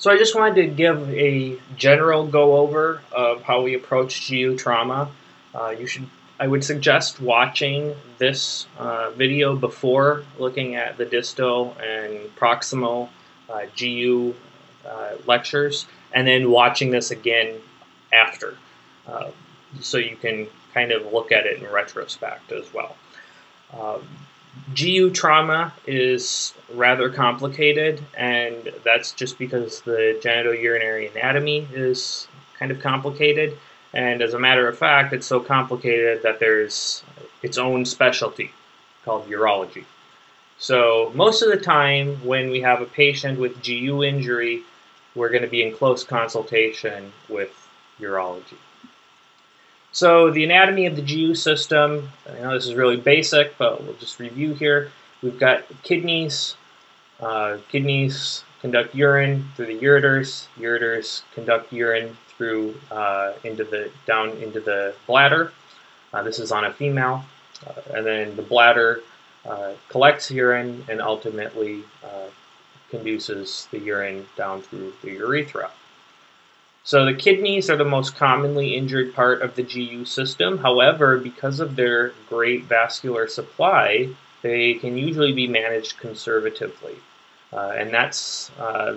So I just wanted to give a general go over of how we approach GU trauma. Uh, you should, I would suggest watching this uh, video before looking at the distal and proximal uh, GU uh, lectures, and then watching this again after, uh, so you can kind of look at it in retrospect as well. Um, GU trauma is rather complicated, and that's just because the genitourinary anatomy is kind of complicated. And as a matter of fact, it's so complicated that there's its own specialty called urology. So, most of the time, when we have a patient with GU injury, we're going to be in close consultation with urology. So the anatomy of the GU system, I know this is really basic, but we'll just review here. We've got kidneys. Uh, kidneys conduct urine through the ureters. Ureters conduct urine through uh, into the down into the bladder. Uh, this is on a female, uh, and then the bladder uh, collects urine and ultimately uh, conduces the urine down through the urethra. So the kidneys are the most commonly injured part of the GU system. However, because of their great vascular supply, they can usually be managed conservatively. Uh, and that's uh,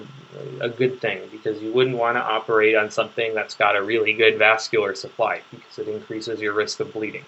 a good thing because you wouldn't want to operate on something that's got a really good vascular supply because it increases your risk of bleeding.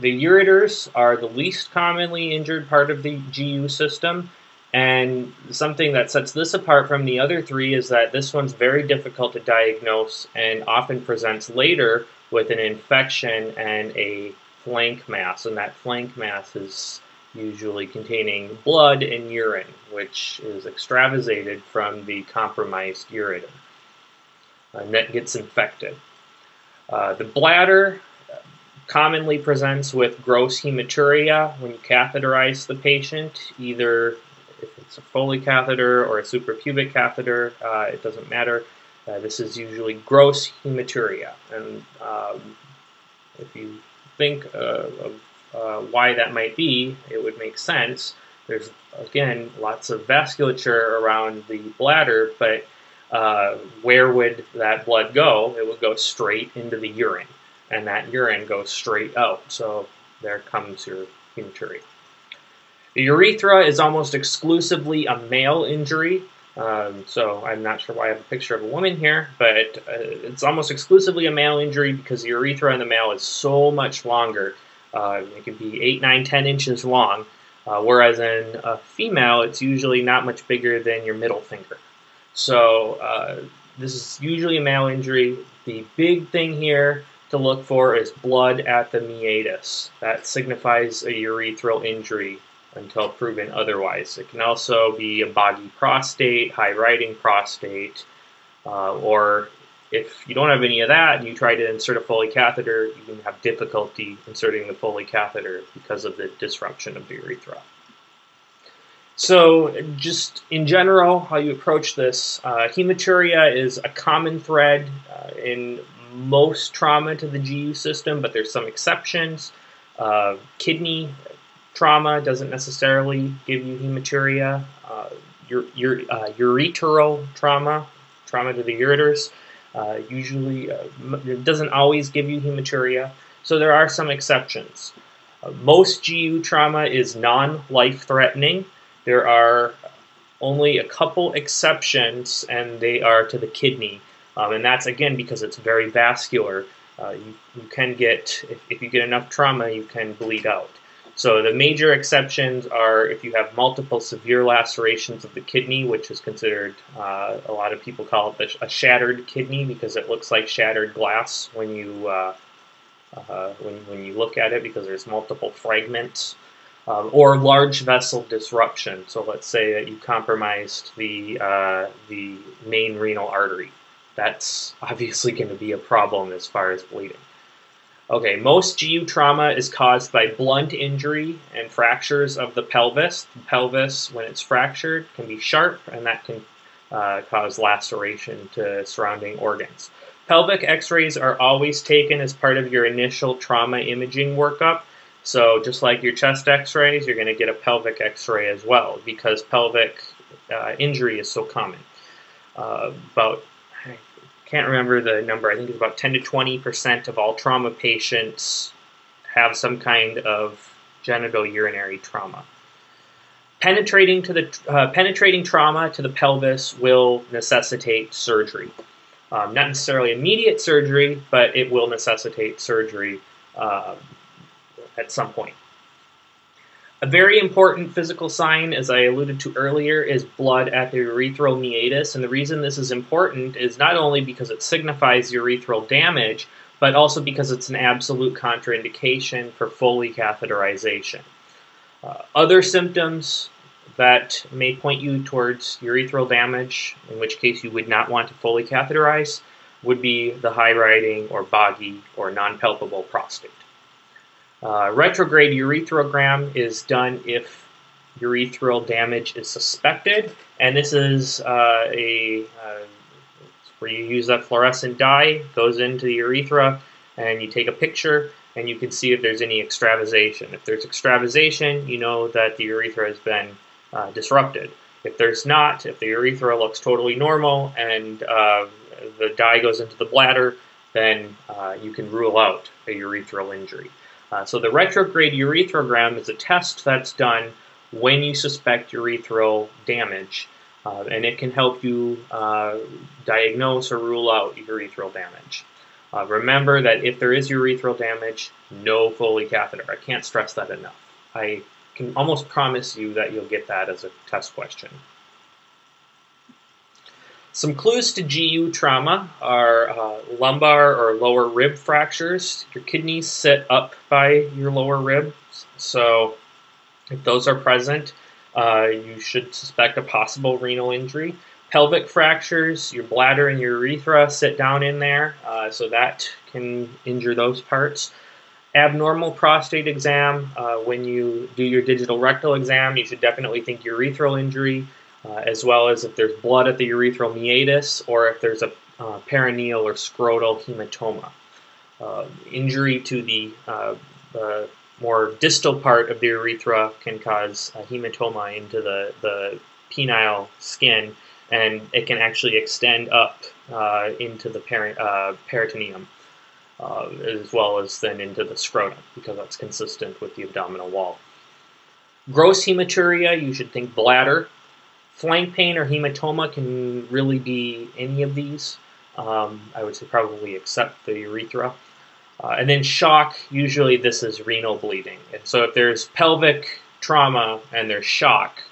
The ureters are the least commonly injured part of the GU system, and something that sets this apart from the other three is that this one's very difficult to diagnose and often presents later with an infection and a flank mass. And that flank mass is usually containing blood and urine, which is extravasated from the compromised ureter. And that gets infected. Uh, the bladder commonly presents with gross hematuria when you catheterize the patient, either if it's a Foley catheter or a suprapubic catheter, uh, it doesn't matter. Uh, this is usually gross hematuria. And um, if you think of uh, why that might be, it would make sense. There's, again, lots of vasculature around the bladder, but uh, where would that blood go? It would go straight into the urine, and that urine goes straight out. So there comes your hematuria. The urethra is almost exclusively a male injury. Um, so I'm not sure why I have a picture of a woman here, but uh, it's almost exclusively a male injury because the urethra in the male is so much longer. Uh, it can be 8, 9, 10 inches long, uh, whereas in a female, it's usually not much bigger than your middle finger. So uh, this is usually a male injury. The big thing here to look for is blood at the meatus. That signifies a urethral injury until proven otherwise. It can also be a boggy prostate, high riding prostate, uh, or if you don't have any of that and you try to insert a Foley catheter, you can have difficulty inserting the Foley catheter because of the disruption of the urethra. So, just in general, how you approach this, uh, hematuria is a common thread uh, in most trauma to the GU system, but there's some exceptions. Uh, kidney trauma doesn't necessarily give you hematuria. Uh, your, your uh, urethral trauma, trauma to the ureters, uh, usually uh, doesn't always give you hematuria. So there are some exceptions. Uh, most GU trauma is non-life threatening. There are only a couple exceptions, and they are to the kidney. Um, and that's again because it's very vascular. Uh, you, you can get, if, if you get enough trauma, you can bleed out. So the major exceptions are if you have multiple severe lacerations of the kidney, which is considered, uh, a lot of people call it a shattered kidney because it looks like shattered glass when you uh, uh, when, when you look at it because there's multiple fragments. Um, or large vessel disruption. So let's say that you compromised the uh, the main renal artery. That's obviously going to be a problem as far as bleeding. Okay, most GU trauma is caused by blunt injury and fractures of the pelvis. The pelvis, when it's fractured, can be sharp, and that can uh, cause laceration to surrounding organs. Pelvic x-rays are always taken as part of your initial trauma imaging workup. So just like your chest x-rays, you're going to get a pelvic x-ray as well because pelvic uh, injury is so common. Uh, about, can't remember the number, I think it's about 10 to 20% of all trauma patients have some kind of genital urinary trauma. Penetrating to the uh, penetrating trauma to the pelvis will necessitate surgery. Um, not necessarily immediate surgery, but it will necessitate surgery uh, at some point. A very important physical sign, as I alluded to earlier, is blood at the urethral meatus. And the reason this is important is not only because it signifies urethral damage, but also because it's an absolute contraindication for Foley catheterization. Uh, other symptoms that may point you towards urethral damage, in which case you would not want to Foley catheterize, would be the high riding or boggy or non-palpable prostate. Uh, retrograde urethrogram is done if urethral damage is suspected, and this is uh, a uh, where you use that fluorescent dye, goes into the urethra, and you take a picture, and you can see if there's any extravasation. If there's extravasation, you know that the urethra has been uh, disrupted. If there's not, if the urethra looks totally normal and uh, the dye goes into the bladder, then uh, you can rule out a urethral injury. Uh, so the retrograde urethrogram is a test that's done when you suspect urethral damage, uh, and it can help you uh, diagnose or rule out urethral damage. Uh, remember that if there is urethral damage, no Foley catheter. I can't stress that enough. I can almost promise you that you'll get that as a test question. Some clues to GU trauma are uh, lumbar or lower rib fractures. Your kidneys sit up by your lower ribs, so if those are present, uh, you should suspect a possible renal injury. Pelvic fractures, your bladder and your urethra sit down in there, uh, so that can injure those parts. Abnormal prostate exam, uh, when you do your digital rectal exam, you should definitely think urethral injury uh, as well as if there's blood at the urethral meatus or if there's a uh, perineal or scrotal hematoma. Uh, injury to the uh, more distal part of the urethra can cause a hematoma into the, the penile skin, and it can actually extend up uh, into the peri uh, peritoneum. as well as then into the scrotum, because that's consistent with the abdominal wall. Gross hematuria, you should think bladder, Flank pain or hematoma can really be any of these. Um, I would say probably except the urethra. Uh, and then shock, usually this is renal bleeding. And so if there's pelvic trauma and there's shock,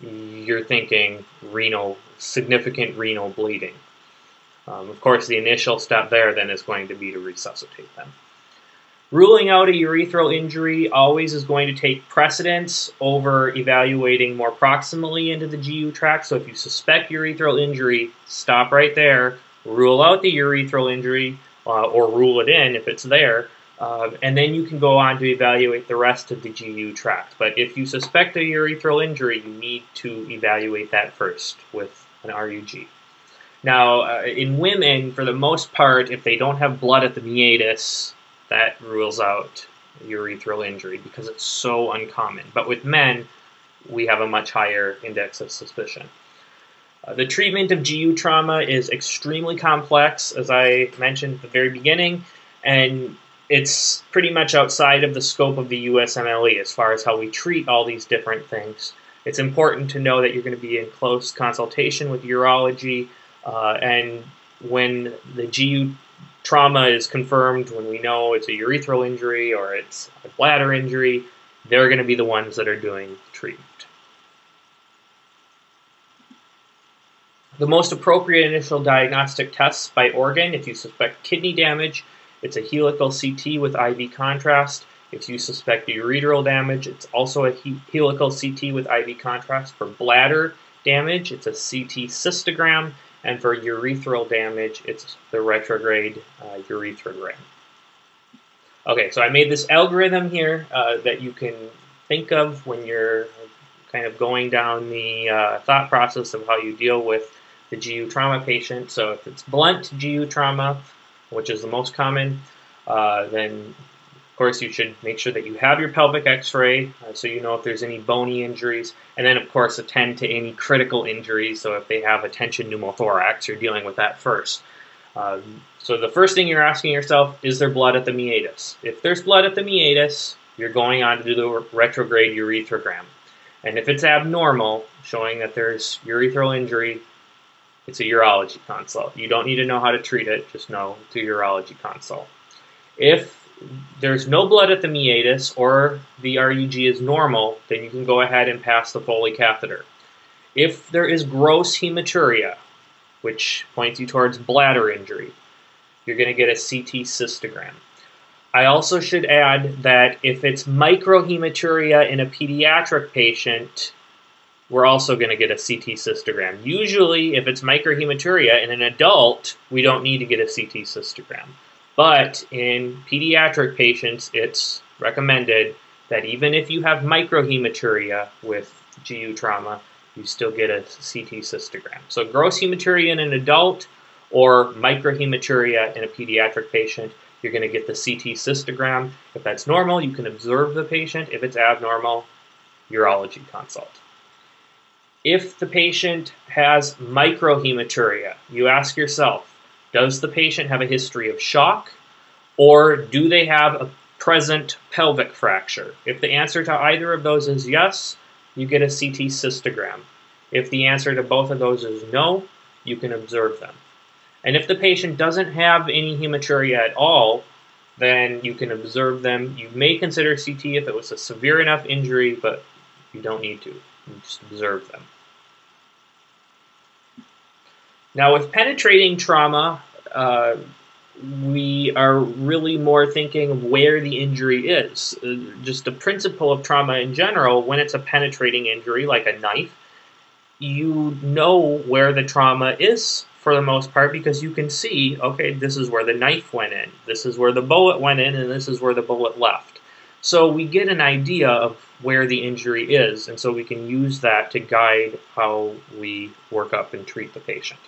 you're thinking renal, significant renal bleeding. Um, of course, the initial step there then is going to be to resuscitate them. Ruling out a urethral injury always is going to take precedence over evaluating more proximally into the GU tract. So if you suspect urethral injury, stop right there, rule out the urethral injury, uh, or rule it in if it's there, uh, and then you can go on to evaluate the rest of the GU tract. But if you suspect a urethral injury, you need to evaluate that first with an RUG. Now, uh, in women, for the most part, if they don't have blood at the meatus, that rules out urethral injury because it's so uncommon. But with men, we have a much higher index of suspicion. Uh, the treatment of GU trauma is extremely complex, as I mentioned at the very beginning, and it's pretty much outside of the scope of the USMLE as far as how we treat all these different things. It's important to know that you're going to be in close consultation with urology, uh, and when the GU trauma is confirmed, when we know it's a urethral injury or it's a bladder injury, they're going to be the ones that are doing treatment. The most appropriate initial diagnostic tests by organ, if you suspect kidney damage, it's a helical CT with IV contrast. If you suspect ureteral damage, it's also a helical CT with IV contrast. For bladder damage, it's a CT cystogram. And for urethral damage, it's the retrograde uh, urethrogram. Okay, so I made this algorithm here uh, that you can think of when you're kind of going down the uh, thought process of how you deal with the GU trauma patient. So if it's blunt GU trauma, which is the most common, uh, then course, you should make sure that you have your pelvic x-ray uh, so you know if there's any bony injuries. And then, of course, attend to any critical injuries. So if they have a tension pneumothorax, you're dealing with that first. Um, so the first thing you're asking yourself, is there blood at the meatus? If there's blood at the meatus, you're going on to do the retrograde urethrogram. And if it's abnormal, showing that there's urethral injury, it's a urology consult. You don't need to know how to treat it, just know it's a urology consult. If there's no blood at the meatus or the RUG is normal, then you can go ahead and pass the Foley catheter. If there is gross hematuria, which points you towards bladder injury, you're going to get a CT cystogram. I also should add that if it's microhematuria in a pediatric patient, we're also going to get a CT cystogram. Usually, if it's microhematuria in an adult, we don't need to get a CT cystogram. But in pediatric patients, it's recommended that even if you have microhematuria with GU trauma, you still get a CT cystogram. So gross hematuria in an adult or microhematuria in a pediatric patient, you're going to get the CT cystogram. If that's normal, you can observe the patient. If it's abnormal, urology consult. If the patient has microhematuria, you ask yourself, does the patient have a history of shock or do they have a present pelvic fracture? If the answer to either of those is yes, you get a CT cystogram. If the answer to both of those is no, you can observe them. And if the patient doesn't have any hematuria at all, then you can observe them. You may consider CT if it was a severe enough injury, but you don't need to. You just observe them. Now, with penetrating trauma, uh, we are really more thinking of where the injury is. Uh, just the principle of trauma in general, when it's a penetrating injury like a knife, you know where the trauma is for the most part because you can see, okay, this is where the knife went in, this is where the bullet went in, and this is where the bullet left. So we get an idea of where the injury is, and so we can use that to guide how we work up and treat the patient.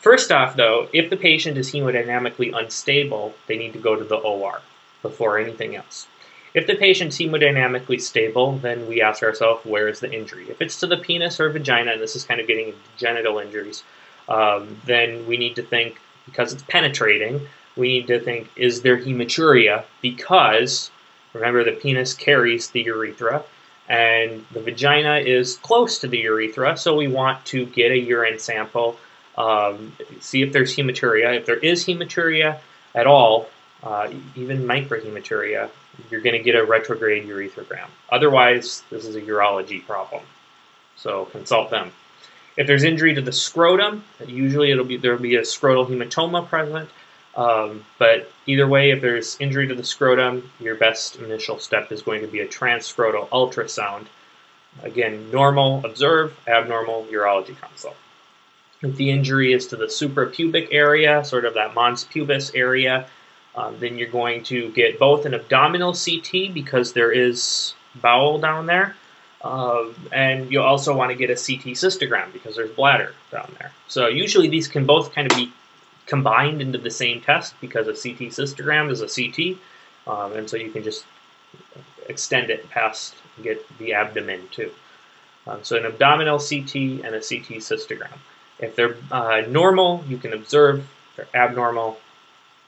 First off, though, if the patient is hemodynamically unstable, they need to go to the OR before anything else. If the patient's hemodynamically stable, then we ask ourselves, where is the injury? If it's to the penis or vagina, and this is kind of getting into genital injuries, um, then we need to think, because it's penetrating, we need to think, is there hematuria? Because, remember, the penis carries the urethra, and the vagina is close to the urethra, so we want to get a urine sample um, see if there's hematuria. If there is hematuria at all, uh, even microhematuria, you're going to get a retrograde urethrogram. Otherwise, this is a urology problem. So consult them. If there's injury to the scrotum, usually it'll be there'll be a scrotal hematoma present. Um, but either way, if there's injury to the scrotum, your best initial step is going to be a transscrotal ultrasound. Again, normal, observe, abnormal, urology consult. If the injury is to the suprapubic area, sort of that mons pubis area, um, then you're going to get both an abdominal CT because there is bowel down there, um, and you'll also want to get a CT cystogram because there's bladder down there. So usually these can both kind of be combined into the same test because a CT cystogram is a CT, um, and so you can just extend it past get the abdomen too. Um, so an abdominal CT and a CT cystogram. If they're uh, normal, you can observe. If they're abnormal,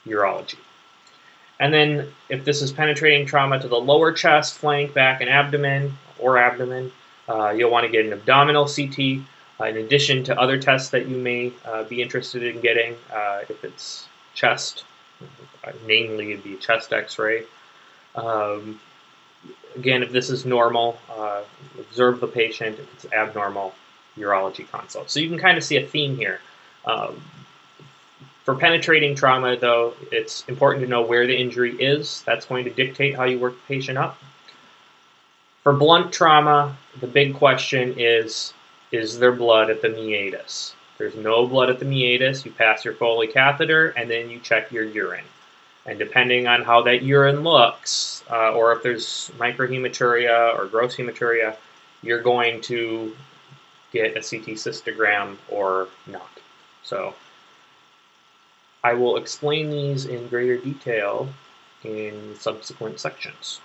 urology. And then if this is penetrating trauma to the lower chest, flank, back, and abdomen, or abdomen, uh, you'll want to get an abdominal CT uh, in addition to other tests that you may uh, be interested in getting. Uh, if it's chest, namely it'd be a chest x-ray. Um, again, if this is normal, uh, observe the patient. If it's abnormal, urology consult. So you can kind of see a theme here. Um, for penetrating trauma, though, it's important to know where the injury is. That's going to dictate how you work the patient up. For blunt trauma, the big question is, is there blood at the meatus? There's no blood at the meatus. You pass your Foley catheter, and then you check your urine. And depending on how that urine looks, uh, or if there's microhematuria or gross hematuria, you're going to get a CT cystogram or not. So I will explain these in greater detail in subsequent sections.